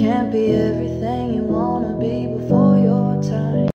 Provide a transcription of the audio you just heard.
can't be everything.